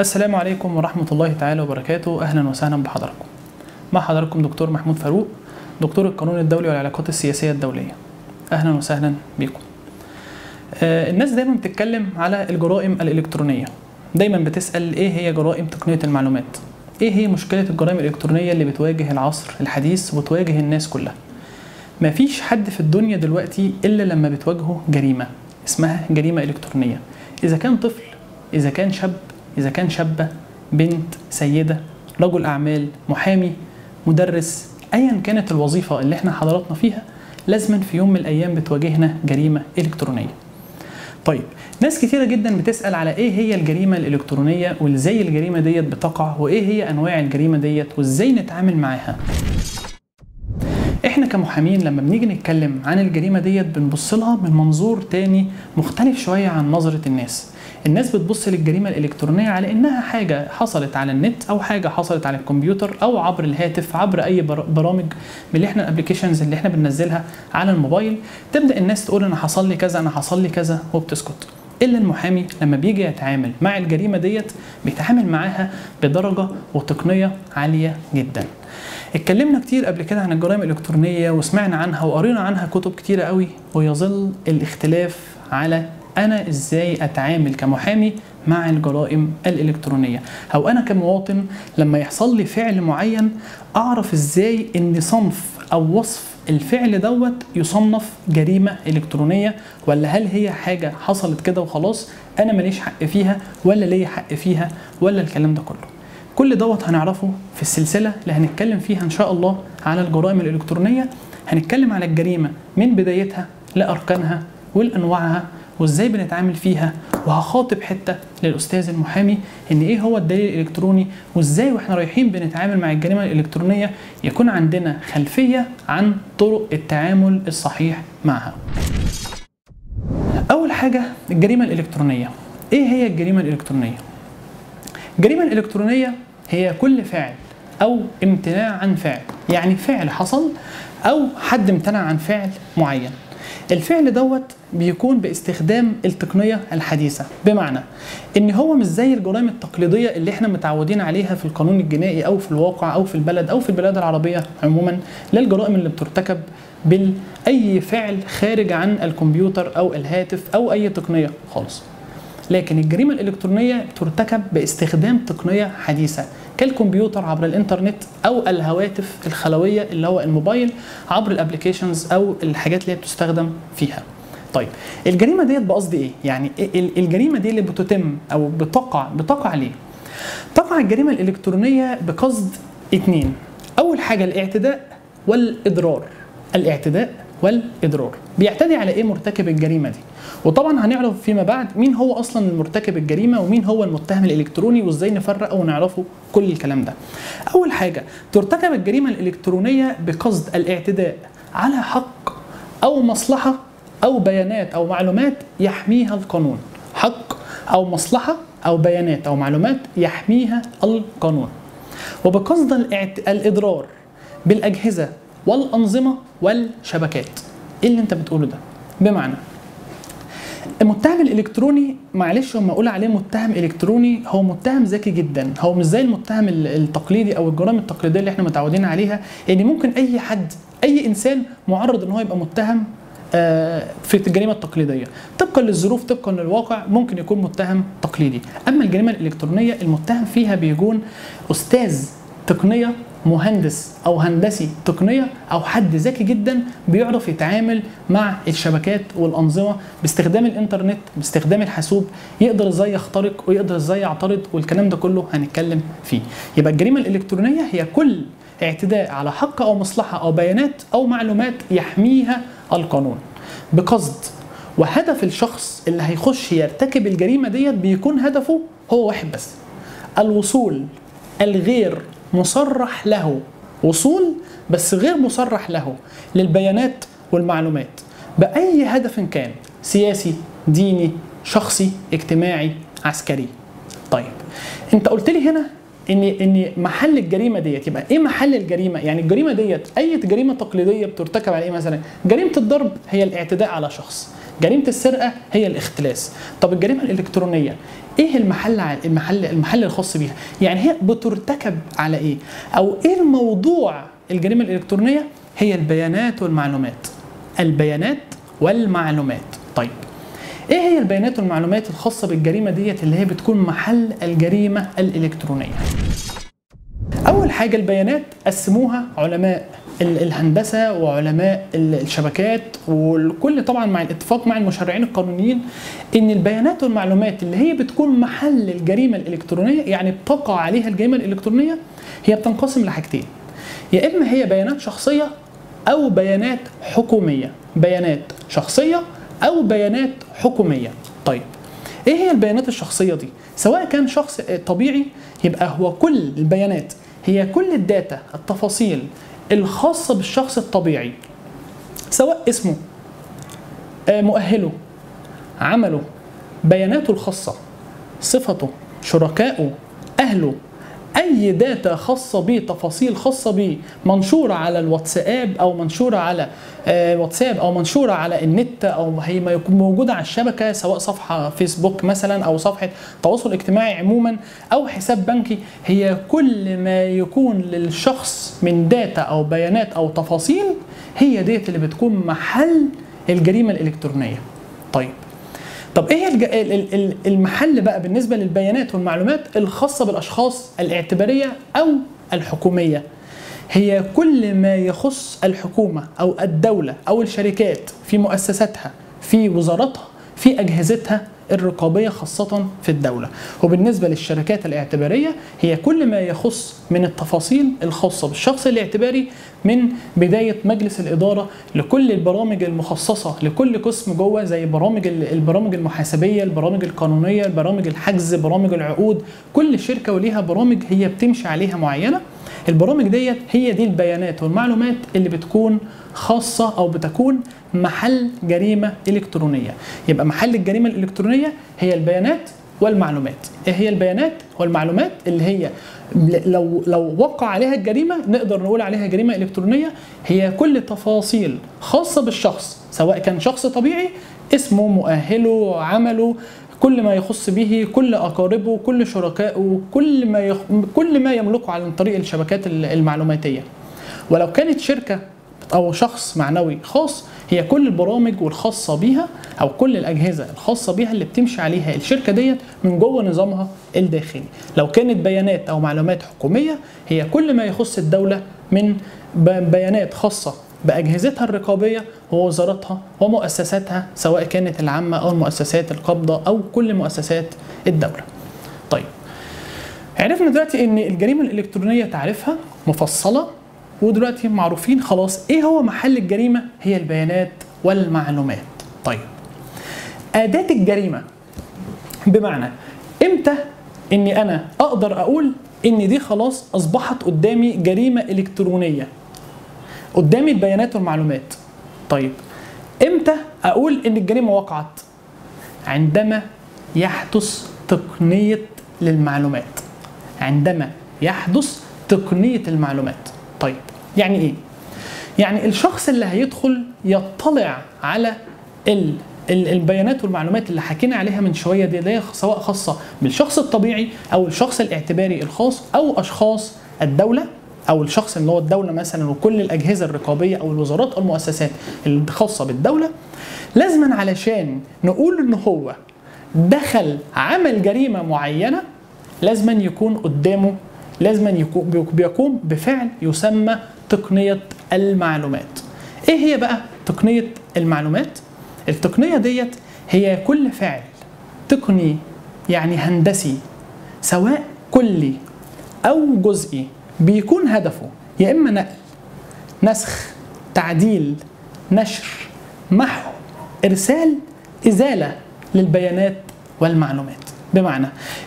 السلام عليكم ورحمة الله تعالى وبركاته. أهلا وسهلا بحضراتكم. مع حضراتكم دكتور محمود فاروق دكتور القانون الدولي والعلاقات السياسية الدولية. أهلا وسهلا بكم. آه، الناس دايما بتتكلم على الجرائم الإلكترونية. دايما بتسأل إيه هي جرائم تقنية المعلومات؟ إيه هي مشكلة الجرائم الإلكترونية اللي بتواجه العصر الحديث وبتواجه الناس كلها؟ مفيش حد في الدنيا دلوقتي إلا لما بتواجهه جريمة اسمها جريمة إلكترونية. إذا كان طفل إذا كان شاب إذا كان شابة بنت سيدة رجل أعمال محامي مدرس أيا كانت الوظيفة اللي إحنا حضراتنا فيها لازما في يوم من الأيام بتواجهنا جريمة إلكترونية. طيب ناس كتيرة جدا بتسأل على إيه هي الجريمة الإلكترونية وإزاي الجريمة ديت بتقع وإيه هي أنواع الجريمة ديت وإزاي نتعامل معاها. إحنا كمحامين لما بنيجي نتكلم عن الجريمة ديت بنبص لها من منظور تاني مختلف شوية عن نظرة الناس. الناس بتبص للجريمة الإلكترونية على إنها حاجة حصلت على النت أو حاجة حصلت على الكمبيوتر أو عبر الهاتف عبر بر- برامج من اللي إحنا ال applications اللي إحنا بننزلها على الموبايل. تبدأ الناس تقول أنا حصل لي كذا أنا حصل لي كذا وبتسكت. إلا المحامي لما بيجي يتعامل مع الجريمة ديت بيتعامل معاها بدرجة وتقنية عالية جدا. اتكلمنا كتير قبل كده عن الجرائم الإلكترونية وسمعنا عنها وقرينا عنها كتب كتيرة قوي ويظل الاختلاف على أنا إزاي أتعامل كمحامي مع الجرائم الإلكترونية؟ أو أنا كمواطن لما يحصل لي فعل معين أعرف إزاي إن صنف أو وصف الفعل دوت يصنف جريمة إلكترونية؟ ولا هل هي حاجة حصلت كده وخلاص أنا ماليش حق فيها ولا ليا حق فيها ولا الكلام ده كله؟ كل دوت هنعرفه في السلسلة اللي هنتكلم فيها إن شاء الله على الجرائم الإلكترونية. هنتكلم على الجريمة من بدايتها لأركانها والأنواعها وإزاي بنتعامل فيها وهخاطب حتة للأستاذ المحامي إن إيه هو الدليل الإلكتروني وإزاي وإحنا رايحين بنتعامل مع الجريمة الإلكترونية يكون عندنا خلفية عن طرق التعامل الصحيح معها. أول حاجة الجريمة الإلكترونية. إيه هي الجريمة الإلكترونية؟ الجريمة الإلكترونية هي كل فعل أو امتناع عن فعل يعني فعل حصل أو حد امتنع عن فعل معين. الفعل دوت بيكون باستخدام التقنية الحديثة. بمعنى إن هو مش زي الجرائم التقليدية اللي إحنا متعودين عليها في القانون الجنائي أو في الواقع أو في البلد أو في البلاد العربية عموما لا الجرائم اللي بترتكب بأي فعل خارج عن الكمبيوتر أو الهاتف أو أي تقنية خالص. لكن الجريمة الإلكترونية ترتكب باستخدام تقنية حديثة كالكمبيوتر عبر الإنترنت أو الهواتف الخلوية اللي هو الموبايل عبر ال applications أو الحاجات اللي هي بتستخدم فيها طيب الجريمة ديت بقصد إيه؟ يعني ال- الجريمة دي اللي بتتم أو بتقع بتقع ليه؟ تقع الجريمة الإلكترونية بقصد اتنين أول حاجة الاعتداء والإضرار الاعتداء والإضرار. بيعتدي على إيه مرتكب الجريمة دي؟ وطبعا هنعرف فيما بعد مين هو أصلا المرتكب الجريمة ومين هو المتهم الإلكتروني وإزاي نفرقه ونعرفه كل الكلام ده. أول حاجة ترتكب الجريمة الإلكترونية بقصد الاعتداء على حق أو مصلحة أو بيانات أو معلومات يحميها القانون. حق أو مصلحة أو بيانات أو معلومات يحميها القانون. وبقصد الإضرار بالأجهزة والأنظمة والشبكات. إيه اللي أنت بتقوله ده؟ بمعنى المتهم الإلكتروني معلش لما أقول عليه متهم إلكتروني هو متهم ذكي جدا. هو مش زي المتهم ال- التقليدي أو الجرائم التقليدية اللي إحنا متعودين عليها ان ممكن أي حد أي إنسان معرض إن هو يبقى متهم آه، في الجريمة التقليدية. طبقا للظروف طبقا للواقع ممكن يكون متهم تقليدي. أما الجريمة الإلكترونية المتهم فيها بيكون أستاذ تقنية مهندس أو هندسي تقنية أو حد ذكي جدا بيعرف يتعامل مع الشبكات والأنظمة باستخدام الإنترنت باستخدام الحاسوب يقدر إزاي يخترق ويقدر إزاي يعترض والكلام ده كله هنتكلم فيه. يبقى الجريمة الإلكترونية هي كل اعتداء على حق أو مصلحة أو بيانات أو معلومات يحميها القانون. بقصد وهدف الشخص اللي هيخش يرتكب الجريمة ديت بيكون هدفه هو واحد بس الوصول الغير مصرح له وصول بس غير مصرح له للبيانات والمعلومات. بأي هدف كان سياسي ديني شخصي اجتماعي عسكري. طيب انت قلت لي هنا إن إن محل الجريمة ديت يبقى إيه محل الجريمة؟ يعني الجريمة ديت أي جريمة تقليدية بترتكب على إيه مثلا؟ جريمة الضرب هي الاعتداء على شخص. جريمة السرقة هي الاختلاس. طب الجريمة الإلكترونية إيه المحل المحل المحل الخاص بيها؟ يعني هي بترتكب على إيه؟ أو إيه الموضوع الجريمة الإلكترونية؟ هي البيانات والمعلومات. البيانات والمعلومات. طيب إيه هي البيانات والمعلومات الخاصة بالجريمة ديت اللي هي بتكون محل الجريمة الإلكترونية؟ أول حاجة البيانات قسموها علماء. الهندسة وعلماء ال- الشبكات والكل طبعا مع الاتفاق مع المشرعين القانونيين إن البيانات والمعلومات اللي هي بتكون محل الجريمة الإلكترونية يعني بتقع عليها الجريمة الإلكترونية هي بتنقسم لحاجتين. يا إما هي بيانات شخصية أو بيانات حكومية. بيانات شخصية أو بيانات حكومية. طيب إيه هي البيانات الشخصية دي؟ سواء كان شخص طبيعي يبقى هو كل البيانات هي كل ال data التفاصيل الخاصه بالشخص الطبيعي سواء اسمه آه، مؤهله عمله بياناته الخاصة صفته شركائه أهله أي data خاصة بيه تفاصيل خاصة بيه منشورة على الواتساب أو منشورة على آه، واتساب أو منشورة على النت أو هي موجودة على الشبكة سواء صفحة فيسبوك مثلا أو صفحة تواصل اجتماعي عموما أو حساب بنكي. هي كل ما يكون للشخص من داتا أو بيانات أو تفاصيل هي ديت اللي بتكون محل الجريمة الإلكترونية. طيب. طب إيه المحل بقى بالنسبة للبيانات والمعلومات الخاصة بالأشخاص الاعتبارية أو الحكومية؟ هي كل ما يخص الحكومة أو الدولة أو الشركات في مؤسساتها في وزاراتها في أجهزتها الرقابية خاصة في الدولة. وبالنسبة للشركات الاعتبارية هي كل ما يخص من التفاصيل الخاصة بالشخص الاعتباري من بداية مجلس الإدارة لكل البرامج المخصصة لكل قسم جوه زي برامج ال- البرامج المحاسبية البرامج القانونية برامج الحجز برامج العقود. كل شركة وليها برامج هي بتمشي عليها معينة البرامج ديت هي دي البيانات والمعلومات اللي بتكون خاصة أو بتكون محل جريمة إلكترونية. يبقى محل الجريمة الإلكترونية هي البيانات والمعلومات. إيه هي البيانات والمعلومات؟ اللي هي لو لو وقع عليها الجريمة نقدر نقول عليها جريمة إلكترونية. هي كل تفاصيل خاصة بالشخص سواء كان شخص طبيعي اسمه مؤهله عمله كل ما يخص به كل أقاربه كل شركائه كل ما يخ... كل ما يملكه عن طريق الشبكات ال- المعلوماتية. ولو كانت شركة أو شخص معنوي خاص هي كل البرامج والخاصه بيها أو كل الأجهزة الخاصة بيها اللي بتمشي عليها الشركة ديت من جوه نظامها الداخلي. لو كانت بيانات أو معلومات حكومية هي كل ما يخص الدولة من بيانات خاصة بأجهزتها الرقابية ووزاراتها ومؤسساتها سواء كانت العامة أو المؤسسات القابضة أو كل مؤسسات الدولة. طيب عرفنا دلوقتي إن الجريمة الإلكترونية تعرفها مفصلة ودلوقتي معروفين خلاص إيه هو محل الجريمة هي البيانات والمعلومات. طيب أداة الجريمة بمعنى إمتى إني أنا أقدر أقول إن دي خلاص أصبحت قدامي جريمة إلكترونية قدامي البيانات والمعلومات طيب إمتى أقول إن الجريمة وقعت؟ عندما يحدث تقنية للمعلومات. عندما يحدث تقنية المعلومات. طيب يعني إيه؟ يعني الشخص اللي هيدخل يطلع على ال ال- البيانات والمعلومات اللي حكينا عليها من شوية دي اللي سواء خاصة بالشخص الطبيعي أو الشخص الاعتباري الخاص أو أشخاص الدولة أو الشخص اللي هو الدولة مثلا وكل الأجهزة الرقابية أو الوزارات أو المؤسسات الخاصة بالدولة لازما علشان نقول إن هو دخل عمل جريمة معينة لازما يكون قدامه لازما يكون بيقوم بفعل يسمى تقنية المعلومات. إيه هي بقى تقنية المعلومات؟ التقنية ديت هي كل فعل تقني يعني هندسي سواء كلي أو جزئي. بيكون هدفه. يا إما نقل نسخ تعديل نشر محو إرسال إزالة للبيانات والمعلومات. بمعنى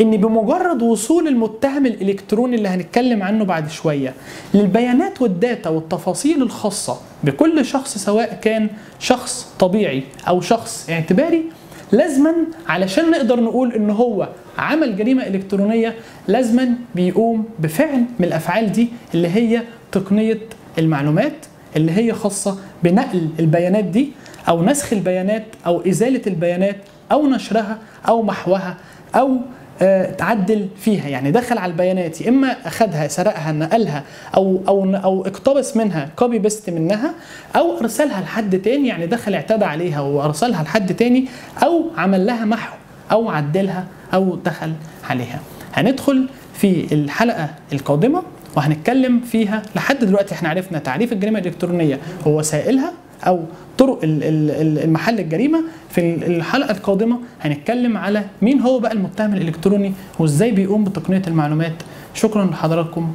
إن بمجرد وصول المتهم الإلكتروني اللي هنتكلم عنه بعد شوية للبيانات والداتا والتفاصيل الخاصة بكل شخص سواء كان شخص طبيعي أو شخص اعتباري لازما علشان نقدر نقول إن هو عمل جريمة إلكترونية لازما بيقوم بفعل من الأفعال دي اللي هي تقنية المعلومات اللي هي خاصة بنقل البيانات دي أو نسخ البيانات أو إزالة البيانات أو نشرها أو محوها أو تعدل فيها يعني دخل على البيانات يا إما أخذها سرقها نقلها أو أو أو اقتبس منها copy paste منها أو أرسلها لحد تاني يعني دخل اعتدى عليها وأرسلها لحد تاني أو عمل لها محو أو عدلها أو دخل عليها. هندخل في الحلقة القادمة وهنتكلم فيها لحد دلوقتي إحنا عرفنا تعريف الجريمة الإلكترونية ووسائلها أو طرق ال- ال- ال- المحل الجريمة في الحلقة القادمة هنتكلم على مين هو بقى المتهم الإلكتروني وإزاي بيقوم بتقنية المعلومات. شكرا لحضراتكم.